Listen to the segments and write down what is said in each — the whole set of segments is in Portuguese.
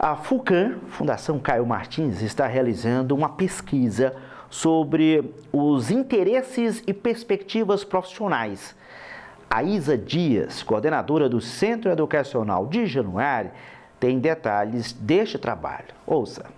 A FUCAM, Fundação Caio Martins, está realizando uma pesquisa sobre os interesses e perspectivas profissionais. A Isa Dias, coordenadora do Centro Educacional de Januário, tem detalhes deste trabalho. Ouça.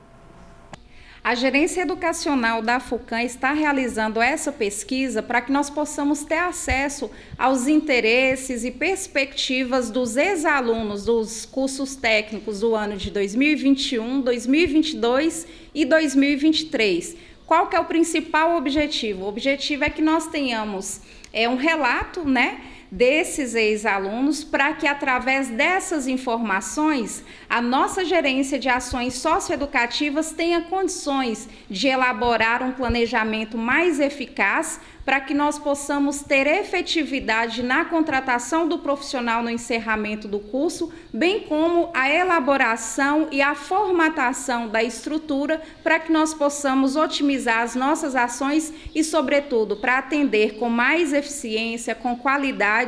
A gerência educacional da FUCAM está realizando essa pesquisa para que nós possamos ter acesso aos interesses e perspectivas dos ex-alunos dos cursos técnicos do ano de 2021, 2022 e 2023. Qual que é o principal objetivo? O objetivo é que nós tenhamos é, um relato, né? Desses ex-alunos para que, através dessas informações, a nossa gerência de ações socioeducativas tenha condições de elaborar um planejamento mais eficaz para que nós possamos ter efetividade na contratação do profissional no encerramento do curso, bem como a elaboração e a formatação da estrutura para que nós possamos otimizar as nossas ações e, sobretudo, para atender com mais eficiência, com qualidade,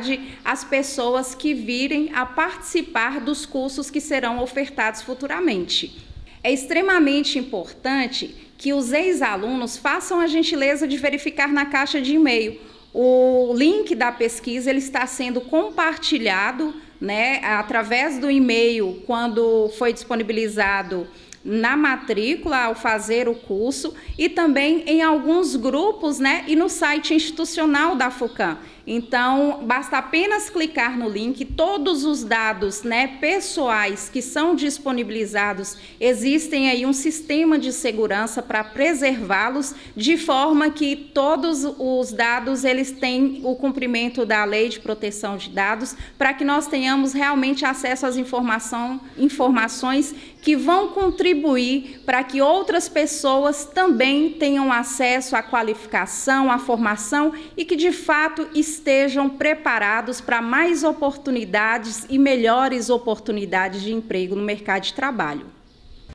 as pessoas que virem a participar dos cursos que serão ofertados futuramente. É extremamente importante que os ex-alunos façam a gentileza de verificar na caixa de e-mail. O link da pesquisa ele está sendo compartilhado né, através do e-mail quando foi disponibilizado na matrícula ao fazer o curso e também em alguns grupos né, e no site institucional da FUCAM. Então, basta apenas clicar no link, todos os dados né, pessoais que são disponibilizados, existem aí um sistema de segurança para preservá-los, de forma que todos os dados eles têm o cumprimento da lei de proteção de dados, para que nós tenhamos realmente acesso às informação, informações que vão contribuir para que outras pessoas também tenham acesso à qualificação, à formação e que de fato estejam preparados para mais oportunidades e melhores oportunidades de emprego no mercado de trabalho.